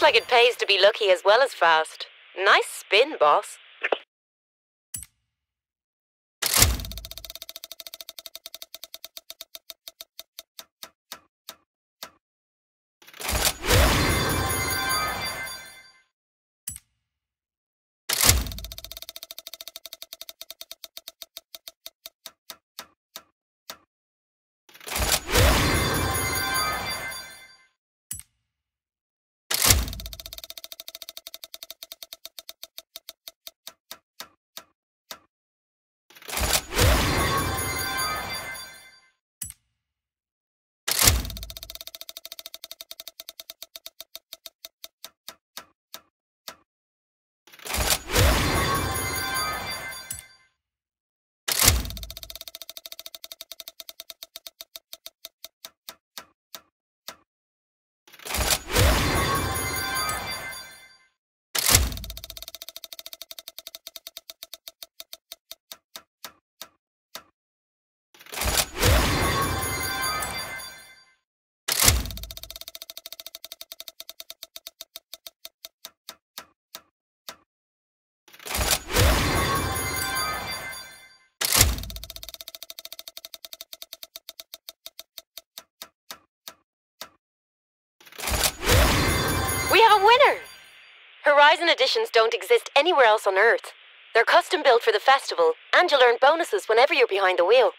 like it pays to be lucky as well as fast. Nice spin, boss. Horizon editions don't exist anywhere else on Earth. They're custom built for the festival, and you'll earn bonuses whenever you're behind the wheel.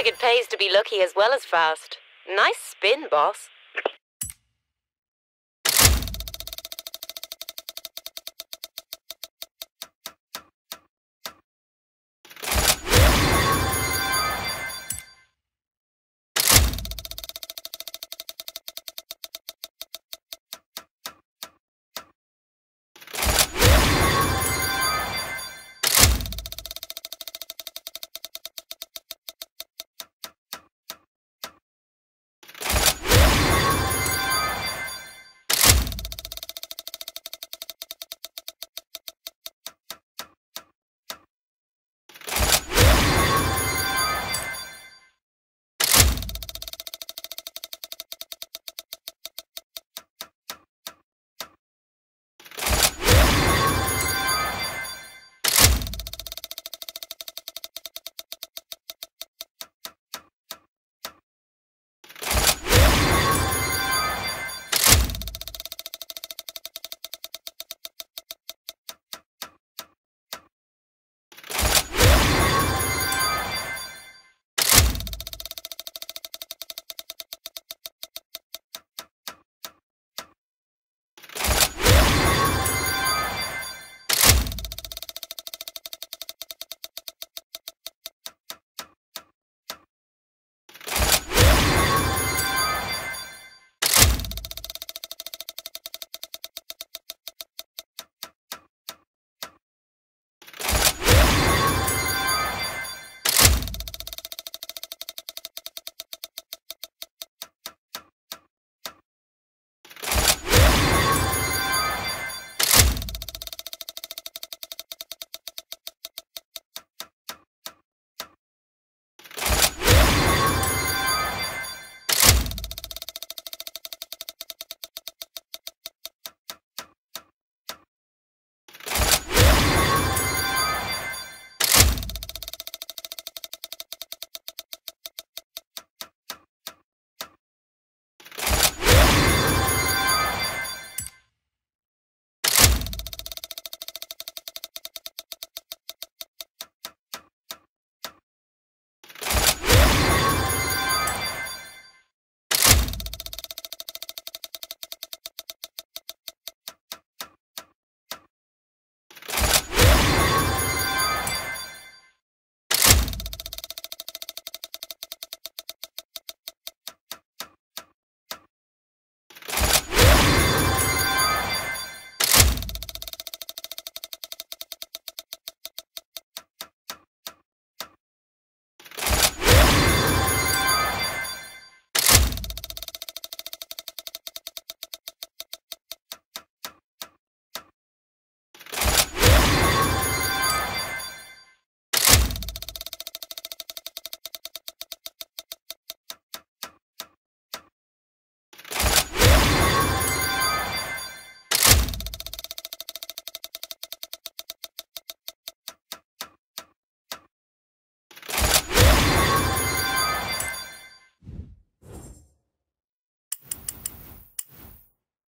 Like it pays to be lucky as well as fast. Nice spin, boss.